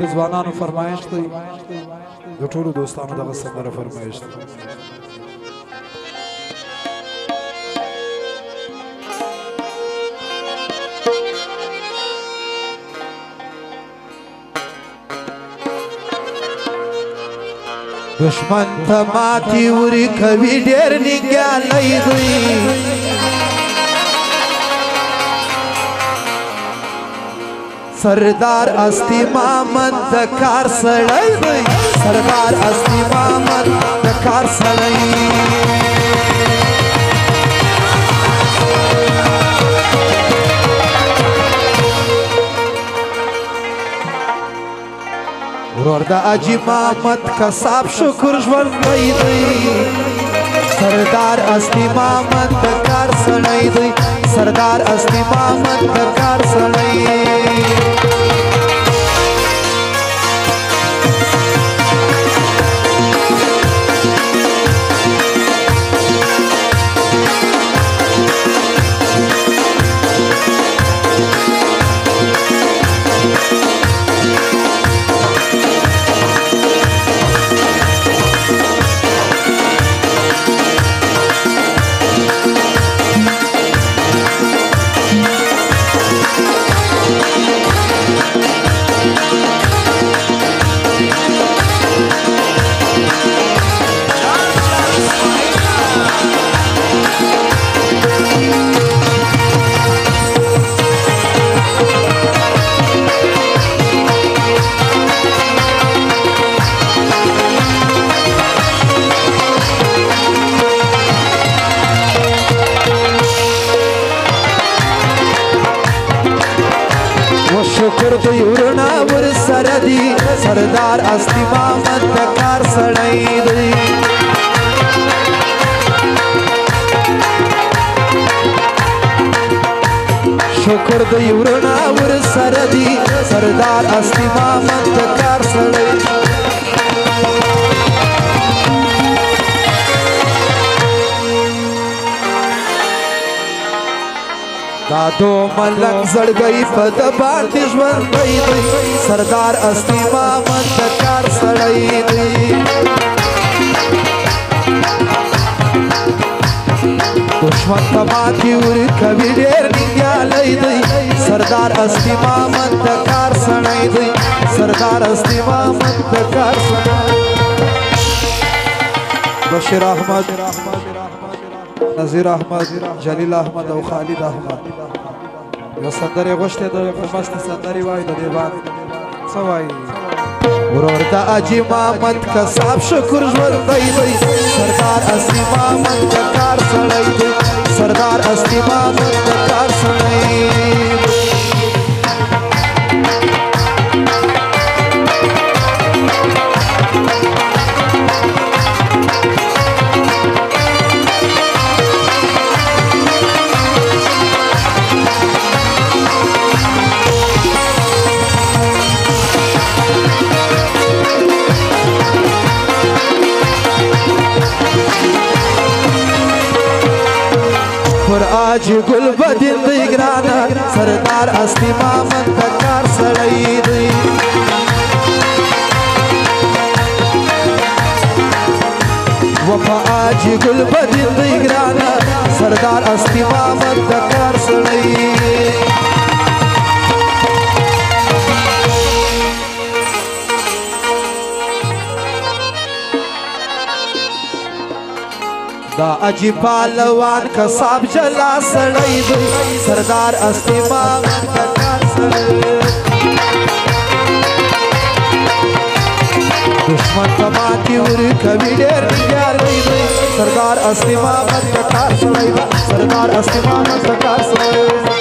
د ځوانانو فرمایش دی د ټولو دوستانو دغه سندره فرمایش دی دشمن ته ماتي وري کوي ډېر نګیا نه دوی سردار استی مامن د کار سړی دی سردار استی مامن د کار سړی ورور د اجي محمد کساب شکر ژوند دی سردار استی مامن د کار سړی دی سردار استی مامن د کار سړی Thank you. करतो युरणावर सरदी सरदार असती मामंतकार सणैदी शोकरतो युरणावर सरदी सरदार असती मामंतकार सणैदी دو ملک زړګي په د باندې ژوند دی سردار اصلي ما مندکار سړی دی دشمن ته ماتې ورکوي ډېر ننګیالی دی سردار اصلي ما مندکار سړی دی سردار اصلي ما مندکار بشیر احمد نظیر احمد جلیل احمد او خالد احمد یو سندرې غوښتې د مستې سندرې وایي د دې باندې څه وایي ورور د اجي محمد کساب شکر ژوندی دی سردار اصلي محمد د کار سړی دی سردار اصلي محمد د کار سړی حاجی گل بدین دی گرانا سردار اصلی مامن تکار سڑی دی وفا آجی گل بدین دی گرانا سردار اصلی مامن تکار سڑی دی अजी पालवान कसाब जला सड़ब सरदार अस्तिमा दुश्मन कमा तीर कभी डेर तैयार सरदार अस्तिमा सरदार अस्तिमा सरकार सड़ब